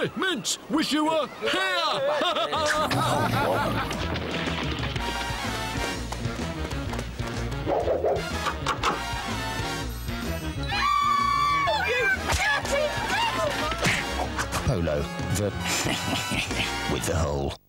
Hey, Mince, wish you were here! Polo, the with the hole.